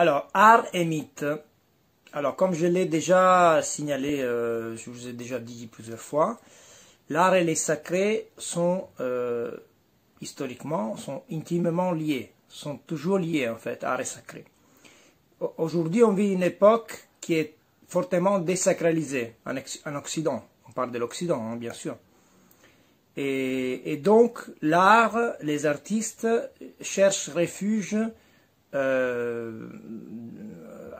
Alors, art et mythe. Alors, comme je l'ai déjà signalé, euh, je vous ai déjà dit plusieurs fois, l'art et les sacrés sont euh, historiquement, sont intimement liés, sont toujours liés en fait, art et sacré. Aujourd'hui, on vit une époque qui est fortement désacralisée en, Occident. On parle de l'Occident, hein, bien sûr. Et, et donc, l'art, les artistes cherchent refuge euh,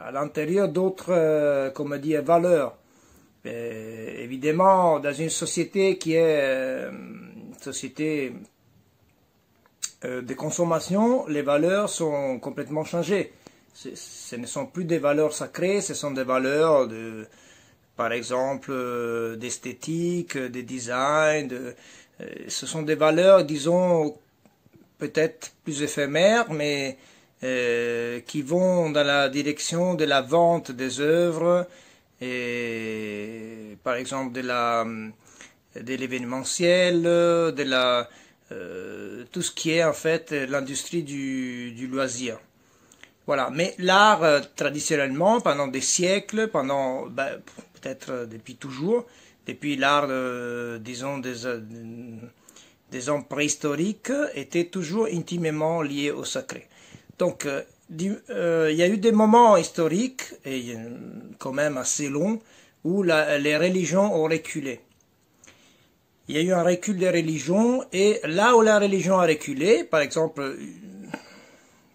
à l'intérieur d'autres, euh, comment dire, valeurs. évidemment, dans une société qui est euh, une société de consommation, les valeurs sont complètement changées. Ce ne sont plus des valeurs sacrées, ce sont des valeurs de, par exemple, d'esthétique, de design. De, ce sont des valeurs, disons, peut-être plus éphémères, mais euh, qui vont dans la direction de la vente des œuvres, et, par exemple de la de l'événementiel, de la euh, tout ce qui est en fait l'industrie du, du, loisir. Voilà. Mais l'art euh, traditionnellement, pendant des siècles, pendant ben, peut-être depuis toujours, depuis l'art, disons des des hommes préhistoriques, était toujours intimement lié au sacré. Donc, euh, euh, il y a eu des moments historiques, et quand même assez longs, où les religions ont reculé. Il y a eu un recul des religions, et là où la religion a reculé, par exemple,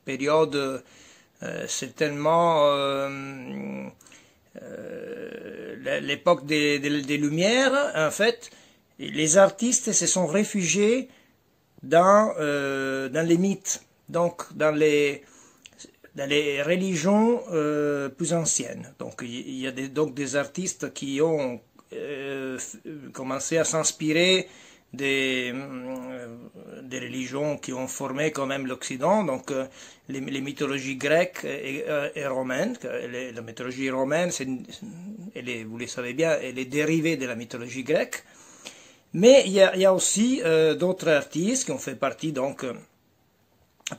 période euh, certainement l'époque des, Lumières, en fait, les artistes se sont réfugiés dans les mythes donc dans les, dans les religions euh, plus anciennes. Donc il y a des, donc des artistes qui ont euh, commencé à s'inspirer des, euh, des religions qui ont formé quand même l'Occident, donc les, mythologies grecques et, romaines. la mythologie romaine, elle vous le savez bien, elle est dérivée de la mythologie grecque. Mais il y a, il y a aussi d'autres artistes qui ont fait partie donc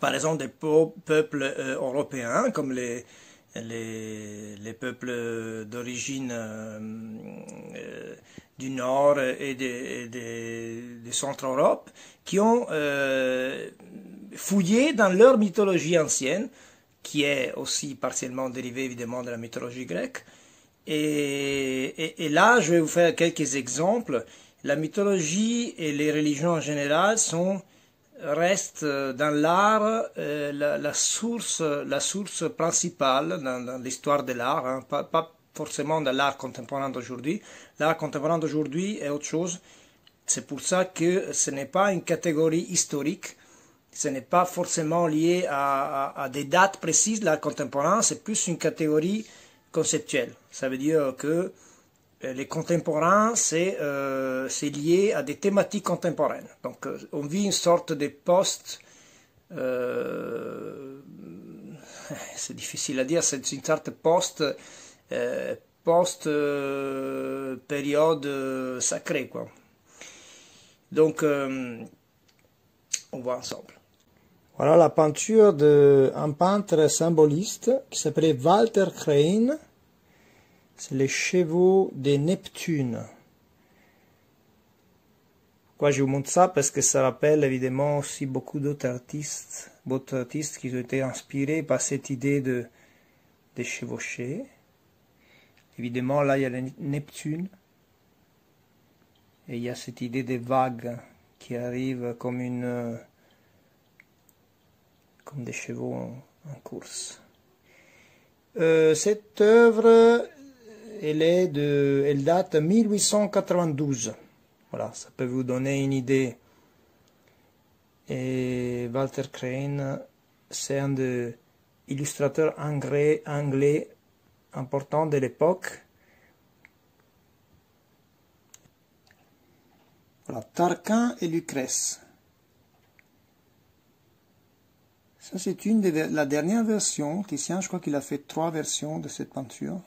par exemple des peuples euh, européens comme les, les, les peuples d'origine euh, euh, du Nord et de, Centre-Europe qui ont fouillé dans leur mythologie ancienne, qui est aussi partiellement dérivée évidemment de la mythologie grecque. et là, je vais vous faire quelques exemples. La mythologie et les religions en général sont reste dans l'art euh, la, source, la source principale dans, l'histoire de l'art, hein. pas, forcément dans l'art contemporain d'aujourd'hui. L'art contemporain d'aujourd'hui est autre chose. C'est pour ça que ce n'est pas une catégorie historique, ce n'est pas forcément lié à, des dates précises. L'art contemporain, c'est plus une catégorie conceptuelle. Ça veut dire que euh, les contemporains, euh, c'est lié à des thématiques contemporaines. Donc, euh, on vit une sorte de post. c'est difficile à dire, c'est une sorte de post. post période sacrée, quoi. Donc, on voit ensemble. Voilà la peinture d'un peintre symboliste qui s'appelait Walter Crane c'est les chevaux de Neptune. Pourquoi je vous montre ça? Parce que ça rappelle évidemment aussi beaucoup d'autres artistes, d'autres artistes qui ont été inspirés par cette idée de, de chevaucher. Évidemment, là, il y a le Neptune. Et il y a cette idée des vagues qui arrivent comme une des chevaux en, course. Euh, cette œuvre elle, est de, date de 1892. Voilà, ça peut vous donner une idée. Et Walter Crane, c'est un des illustrateurs anglais, anglais importants de l'époque. Voilà, Tarquin et Lucrèce. Ça, c'est la dernière version. Titien, je crois qu'il a fait trois versions de cette peinture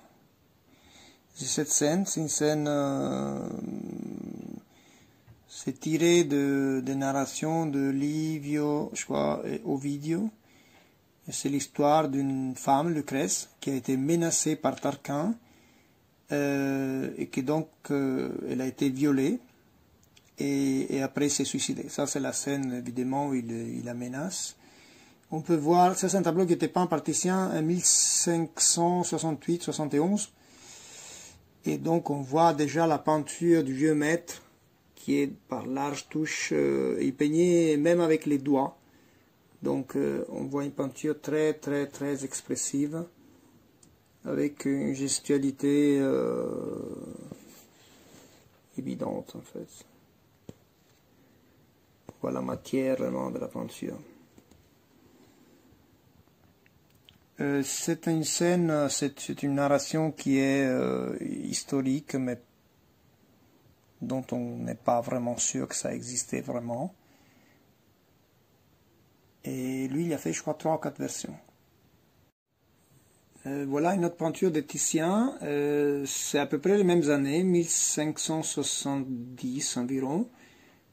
cette scène, c'est une scène, euh, c'est tiré de, de narration de Livio, je crois, et Ovidio. C'est l'histoire d'une femme, Lucrèce, qui a été menacée par Tarquin euh, et qui donc euh, elle a été violée et, et après s'est suicidée. Ça c'est la scène évidemment où il, il la menace. On peut voir, ça c'est un tableau qui était peint par Titien en 1568-71 et donc on voit déjà la peinture du vieux maître qui est par large touche, euh, il peignait même avec les doigts. Donc euh, on voit une peinture très très très expressive avec une gestualité euh, évidente en fait. Voilà la matière vraiment de la peinture. Euh, c'est une scène, c'est une narration qui est euh, historique, mais dont on n'est pas vraiment sûr que ça existait vraiment. Et lui, il a fait, je crois, trois ou quatre versions. Euh, voilà une autre peinture de Titien. c'est à peu près les mêmes années, 1570 environ.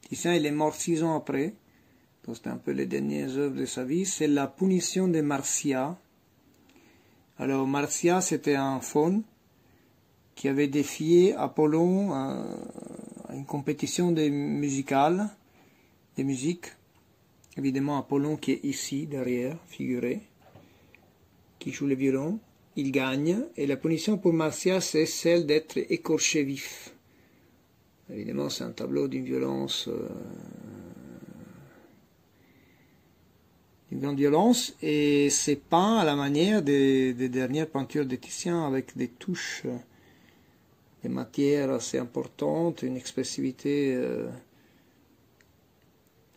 Titien, il est mort six ans après. C'était un peu les dernières œuvres de sa vie. C'est la punition de Marcia alors Marcia, c'était un faune qui avait défié Apollon à une compétition de musicale, de musique. Évidemment, Apollon qui est ici, derrière, figuré, qui joue le violon, il gagne, et la punition pour Marcia, c'est celle d'être écorché vif. Évidemment, c'est un tableau d'une violence euh, une grande violence et c'est peint à la manière des, dernières peintures de Titien avec des touches, des matières assez importantes, une expressivité euh,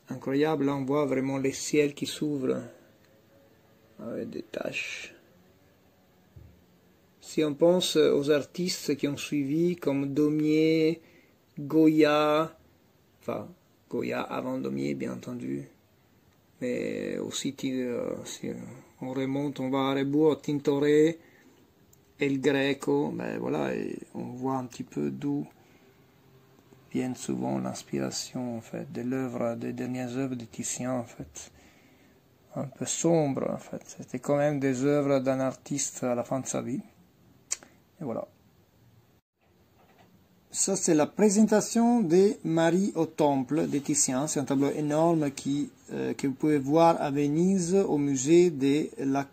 incroyable. Là, on voit vraiment les ciels qui s'ouvrent avec des taches. Si on pense aux artistes qui ont suivi, comme Daumier, Goya, enfin Goya avant Daumier, bien entendu, mais aussi euh, si on remonte, on va à rebours, Tintoré, El Greco, ben voilà, on voit un petit peu d'où viennent souvent l'inspiration en fait de l'œuvre, des dernières œuvres de Titien en fait, un peu sombre en fait. C'était quand même des œuvres d'un artiste à la fin de sa vie. Et voilà. Ça, c'est la présentation de Marie au Temple de Titien. C'est un tableau énorme qui, euh, que vous pouvez voir à Venise au musée de la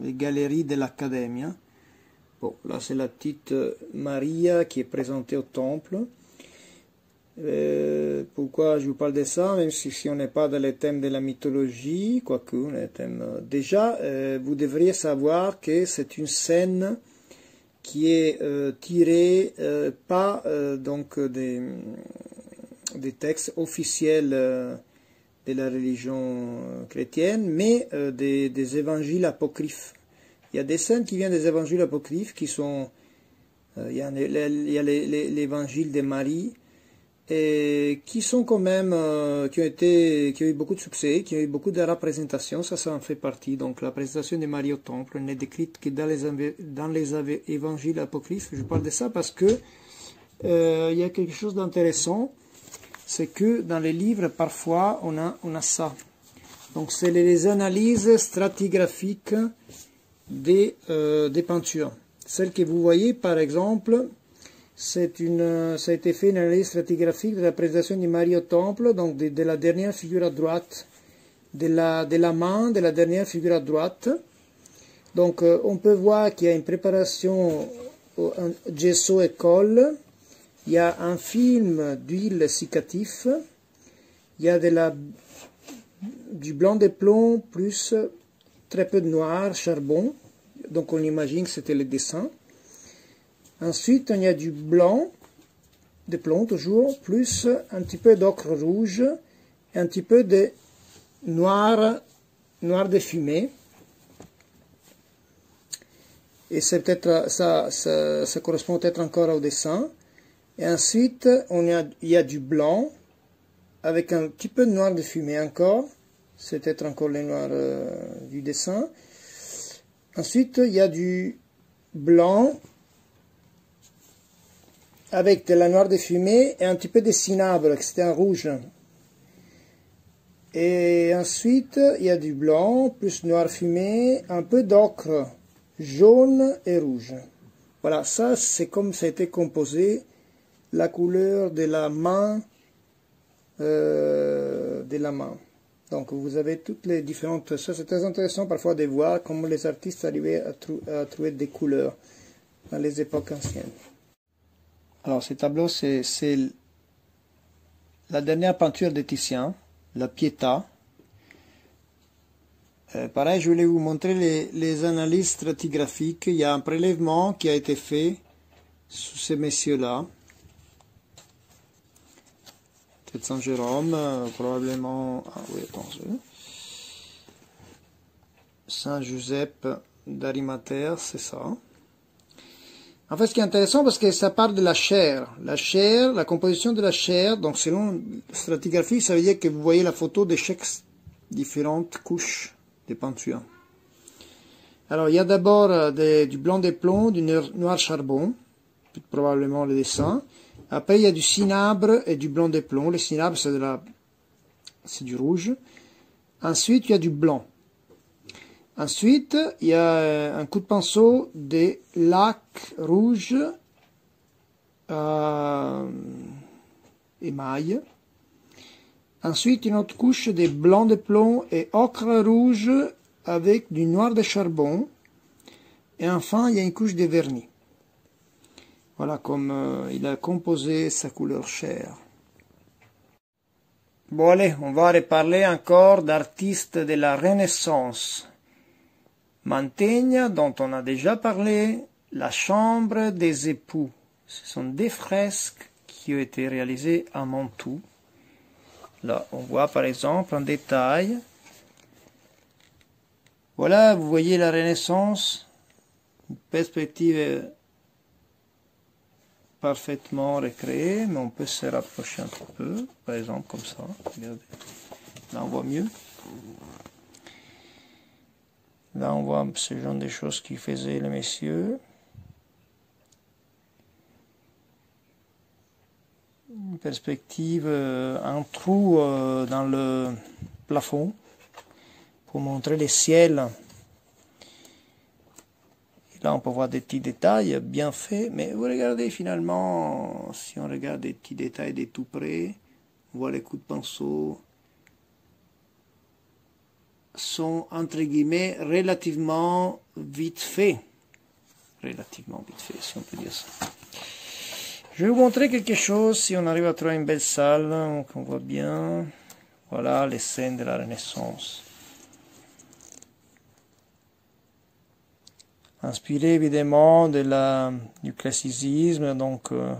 galerie de l'Accademia. Bon, là, c'est la petite euh, Maria qui est présentée au Temple. Euh, pourquoi je vous parle de ça, même si, on n'est pas dans les thèmes de la mythologie, quoique, thèmes, déjà, vous devriez savoir que c'est une scène qui est euh, tiré euh, pas euh, donc des, des, textes officiels de la religion chrétienne, mais des, des, évangiles apocryphes. Il y a des scènes qui viennent des évangiles apocryphes qui sont... il y a l'évangile de Marie, et qui sont quand même, euh, qui ont été, qui ont eu beaucoup de succès, qui ont eu beaucoup de représentations, ça, ça en fait partie. Donc la présentation de Marie au Temple n'est décrite que dans les, dans les évangiles apocryphes. Je parle de ça parce que euh, il y a quelque chose d'intéressant, c'est que dans les livres, parfois, on a, on a ça. Donc c'est les analyses stratigraphiques des, euh, des peintures. Celles que vous voyez, par exemple, une, ça a été fait une analyse stratigraphique de la présentation de Marie au temple, donc de, la dernière figure à droite, de la, de la main de la dernière figure à droite. Donc euh, on peut voir qu'il y a une préparation un gesso et colle, il y a un film d'huile cicatif, il y a de la, du blanc de plomb plus très peu de noir, charbon, donc on imagine que c'était le dessin. Ensuite, il y a du blanc, de plomb toujours, plus un petit peu d'ocre rouge et un petit peu de noir, noir de fumée. Et c'est peut-être ça, ça, correspond peut-être encore au dessin. Et ensuite, on a, il y a du blanc avec un petit peu de noir de fumée encore. C'est peut-être encore le noir euh, du dessin. Ensuite, il y a du blanc avec de la noire de fumée et un petit peu de cinabre, c'était un rouge. Et ensuite, il y a du blanc, plus noir fumé, un peu d'ocre, jaune et rouge. Voilà, ça c'est comme ça a été composé, la couleur de la main, euh, de la main. Donc vous avez toutes les différentes... Ça c'est très intéressant parfois de voir comment les artistes arrivaient à, à trouver des couleurs dans les époques anciennes. Alors ces tableaux, c'est la dernière peinture de Titien, la Pietà. Euh, pareil, je voulais vous montrer les, analyses stratigraphiques. Il y a un prélèvement qui a été fait sous ces messieurs-là. Peut-être Saint-Jérôme, euh, probablement... Ah oui. Saint-Joseph d'Arimathère, c'est ça. En fait, ce qui est intéressant, parce que ça parle de la chair. La chair, la composition de la chair, donc selon stratigraphie, ça veut dire que vous voyez la photo de chaque différentes couches de peinture. Alors, il y a d'abord euh, du blanc de plomb, du noir charbon, probablement le dessin. Après, il y a du cinabre et du blanc de plomb. Le cinabre, c'est de la, c'est du rouge. Ensuite, il y a du blanc. Ensuite, il y a euh, un coup de pinceau des lacs rouges euh, émail. Ensuite, une autre couche de blanc de plomb et ocre rouge avec du noir de charbon. Et enfin, il y a une couche de vernis. Voilà comme euh, il a composé sa couleur chair. Bon allez, on va reparler encore d'artistes de la Renaissance. Mantegna, dont on a déjà parlé, la chambre des époux. Ce sont des fresques qui ont été réalisées à Mantoue. Là, on voit par exemple en détail. Voilà, vous voyez la Renaissance, une perspective parfaitement recréée, mais on peut se rapprocher un peu, par exemple comme ça. Là, on voit mieux. Là, on voit ce genre de choses qui faisaient les messieurs. Une perspective, euh, un trou euh, dans le plafond pour montrer le ciel. Et là, on peut voir des petits détails bien faits, mais vous regardez finalement, si on regarde des petits détails de tout près, on voit les coups de pinceau, sont entre guillemets relativement vite faits. Relativement vite fait, si on peut dire ça. Je vais vous montrer quelque chose, si on arrive à trouver une belle salle, qu'on voit bien. Voilà les scènes de la Renaissance. Inspiré évidemment de la, du classicisme, donc euh,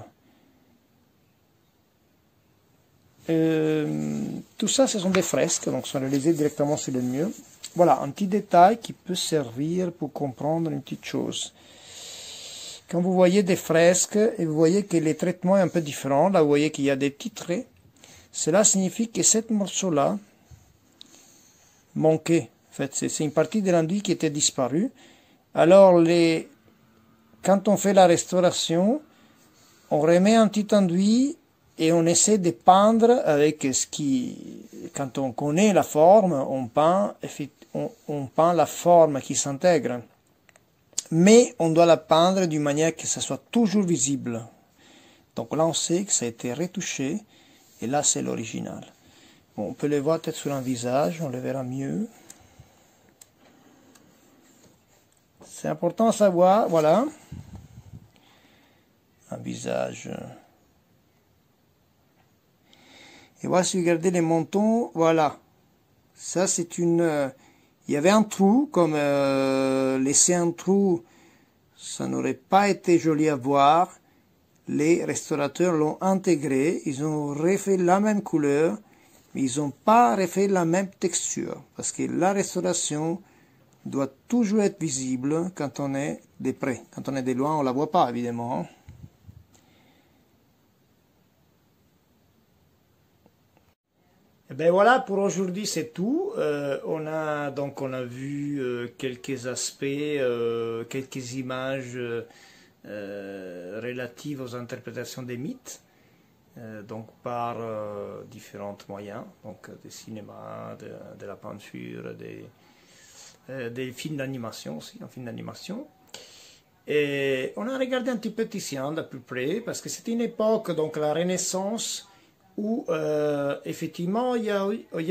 Euh, tout ça, ce sont des fresques, donc sont réalisées directement sur le mur. Voilà, un petit détail qui peut servir pour comprendre une petite chose. Quand vous voyez des fresques et vous voyez que les traitements est un peu différent, là vous voyez qu'il y a des petits traits, cela signifie que cette morceau-là manquait. En fait, c'est une partie de l'enduit qui était disparue. Alors, les... quand on fait la restauration, on remet un petit enduit et on essaie de peindre avec ce qui, quand on connaît la forme, on peint, on, on peint la forme qui s'intègre. Mais on doit la peindre d'une manière que ça soit toujours visible. Donc là, on sait que ça a été retouché, et là, c'est l'original. Bon, on peut le voir peut-être sur un visage, on le verra mieux. C'est important à savoir, voilà. Un visage Et voilà, si regardez les montants, voilà. Ça, c'est une... Euh, il y avait un trou, comme euh, laisser un trou, ça n'aurait pas été joli à voir. Les restaurateurs l'ont intégré, ils ont refait la même couleur, mais ils n'ont pas refait la même texture. Parce que la restauration doit toujours être visible quand on est de près. Quand on est de loin, on la voit pas, évidemment. Et eh ben voilà, pour aujourd'hui c'est tout. Euh, on a donc on a vu euh, quelques aspects, euh, quelques images relatives aux interprétations des mythes. donc par différents moyens, donc des cinémas, de, la peinture, des, films d'animation aussi, un film d'animation. Et on a regardé un petit peu Titien de plus près, parce que c'était une époque, donc la Renaissance, où effectivement il y, a,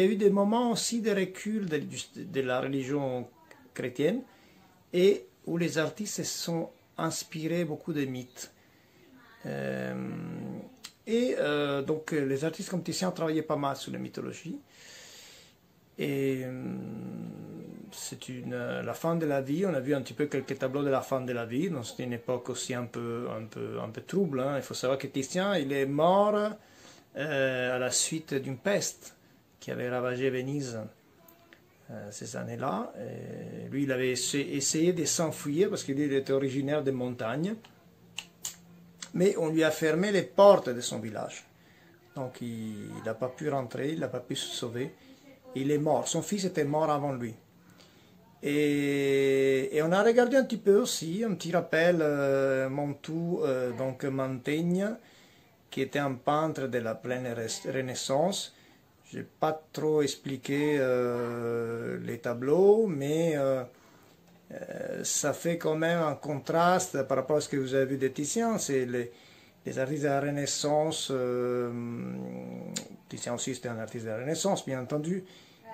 eu des moments aussi de recul de, la religion chrétienne, et où les artistes se sont inspirés beaucoup de mythes. Euh, et euh, donc les artistes comme Titien travaillaient pas mal sur la mythologie. Et euh, c'est la fin de la vie. On a vu un petit peu quelques tableaux de la fin de la vie. Donc c'était une époque aussi un peu un peu un peu trouble. Hein. Il faut savoir que Titien il est mort à la suite d'une peste qui avait ravagé Venise euh, ces années-là. Lui, il avait essayé de s'enfuir parce qu'il était originaire des montagnes. Mais on lui a fermé les portes de son village. Donc il n'a pas pu rentrer, il n'a pas pu se sauver. Il est mort. Son fils était mort avant lui. Et, on a regardé un petit peu aussi, un petit rappel, euh, euh, donc Montaigne, qui était un peintre de la pleine Renaissance, je n'ai pas trop expliqué euh, les tableaux, mais euh, euh, ça fait quand même un contraste par rapport à ce que vous avez vu des Titien. C'est les, artistes de la Renaissance. Titien aussi c'était un artiste de la Renaissance, bien entendu,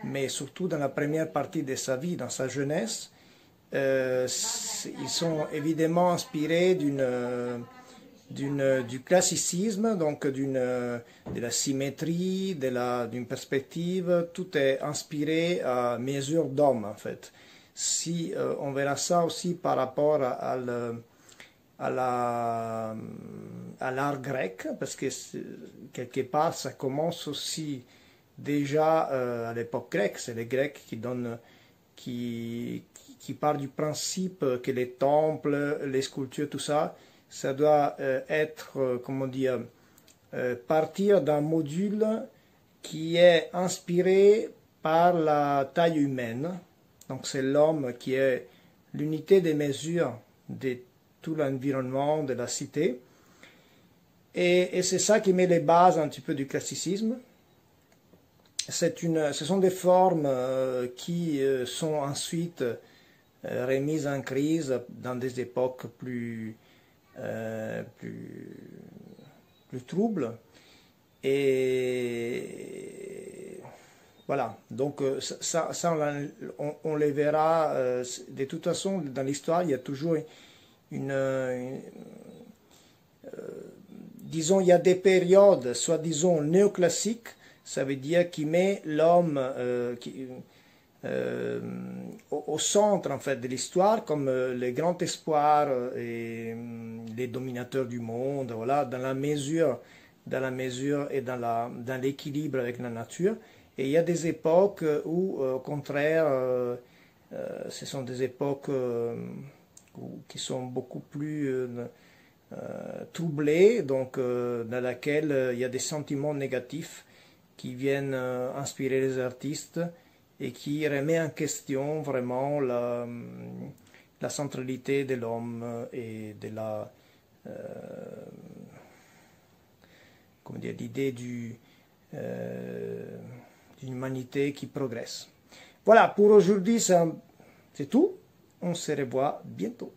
mais surtout dans la première partie de sa vie, dans sa jeunesse, ils sont évidemment inspirés d'une du classicisme, donc d'une, de la symétrie, d'une perspective, tout est inspiré à mesure d'homme en fait. Si euh, on verra ça aussi par rapport à, à, à l'art grec, parce que quelque part ça commence aussi déjà euh, à l'époque grecque, c'est les Grecs qui donnent, qui, qui partent du principe que les temples, les sculptures, tout ça, ça doit euh, être, euh, comment dire, euh, partir d'un module qui est inspiré par la taille humaine. Donc c'est l'homme qui est l'unité des mesures de tout l'environnement de la cité. Et, c'est ça qui met les bases un petit peu du classicisme. Une, ce sont des formes qui sont ensuite remises en crise dans des époques plus, euh, plus, plus trouble. Et voilà, donc euh, ça, ça on, on, les verra. Euh, de toute façon, dans l'histoire, il y a toujours une, disons, il y a des périodes, soit disons néoclassiques, ça veut dire qui met l'homme, euh, au, centre en fait de l'histoire comme euh, les grands espoirs euh, et les dominateurs du monde voilà dans la mesure dans la mesure et dans la dans l'équilibre avec la nature. Et il y a des époques où au contraire ce sont des époques qui sont beaucoup plus troublées donc dans laquelle il y a des sentiments négatifs qui viennent inspirer les artistes et qui remet en question vraiment la, la centralité de l'homme et de la euh, comment dire l'idée euh, d'une humanité qui progresse. Voilà, pour aujourd'hui c'est tout. On se revoit bientôt.